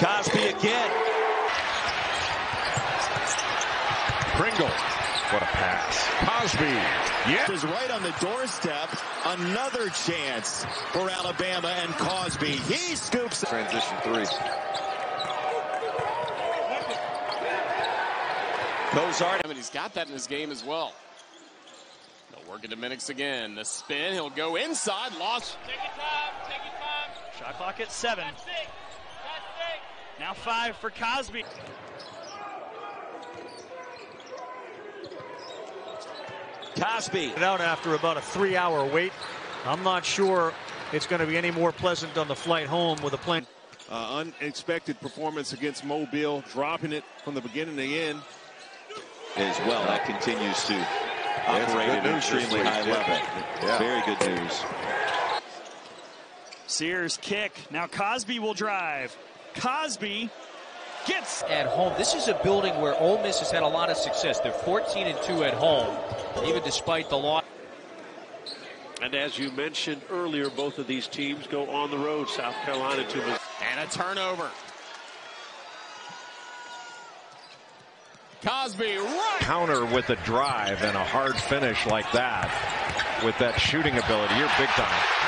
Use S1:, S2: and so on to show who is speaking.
S1: Cosby again.
S2: Pringle. What a pass. Cosby. Yeah.
S3: Is right on the doorstep. Another chance for Alabama and Cosby. He scoops.
S2: Transition three.
S1: Cozart.
S4: And he's got that in his game as well. They'll work into Minix again. The spin. He'll go inside. Lost.
S5: Take your time. Take your time.
S6: Shot clock at seven. Now five for Cosby.
S1: Cosby.
S7: Out after about a three-hour wait. I'm not sure it's going to be any more pleasant on the flight home with a plane.
S8: Uh, unexpected performance against Mobile, dropping it from the beginning to the end.
S1: As well, that continues to operate at an extremely high level.
S2: Yeah.
S1: Very good news.
S6: Sears kick. Now Cosby will drive. Cosby gets
S9: at home. This is a building where Ole Miss has had a lot of success. They're 14 and 2 at home, even despite the loss.
S10: And as you mentioned earlier, both of these teams go on the road, South Carolina to Missouri.
S4: And a turnover. Cosby right.
S2: Counter with a drive and a hard finish like that with that shooting ability. You're big time.